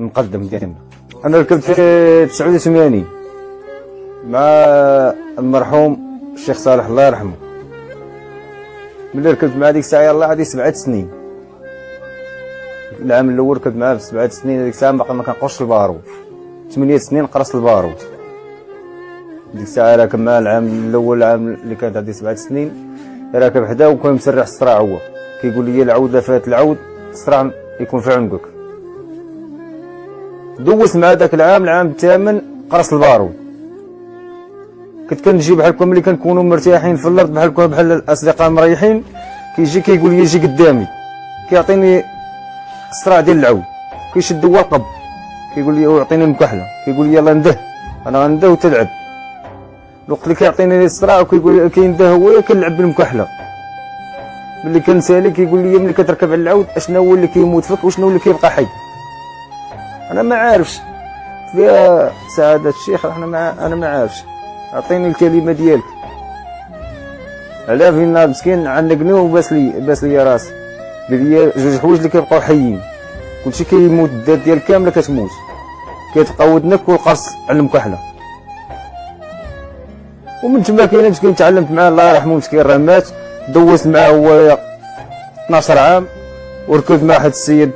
المقدم ديالنا أنا ركبت في 89 مع المرحوم الشيخ صالح الله يرحمه. ملي ركبت مع ديك الساعة يلاه هذه سبعة سنين. العام الأول ركبت معاه في سبعة سنين هذيك الساعة باقي ما كنقصش البارود. ثمانية سنين قرصت البارود. ديك الساعة راكب معاه العام الأول العام اللي كانت عندي سبعة سنين. راكب حداه وكان مسرح الصراع هو. كيقول لي العود فات العود الصراع يكون في عنقك دوزت مع ذاك العام العام الثامن قرص البارود. كنت كنجي بحالكم ملي كنكونوا مرتاحين في الأرض بحالكم بحال الأصدقاء مريحين. كيجي كيقول لي جي قدامي كيعطيني الصراع ديال العود. كيشد هو القب كيقول لي اعطيني المكحله كيقول لي يلا نده أنا غنده وتلعب. الوقت اللي كيعطيني الصراع وكيقول كينده هو كنلعب بالمكحلة. ملي كنسالي كيقول لي ملي كتركب على العود أشنو هو اللي كيموت فيك وشنو اللي كيبقى حي؟ أنا ما عارفش. فيها سعاده الشيخ إحنا ما أنا ما عارفش. أعطيني الكلمة ديالك. علاه فين مسكين عنقني وباس لي باس لي راسي. قال لي جوج حوايج اللي كيبقاو حيين. كلشي كيموت الدار ديال كاملة كتموت. كتبقى ودنك والقرص على المكحله ومن تما كاين مسكين تعلمت معاه الله يرحمه مسكين راه مات. دوزت معاه هو 12 عام. وركبت مع واحد السيد.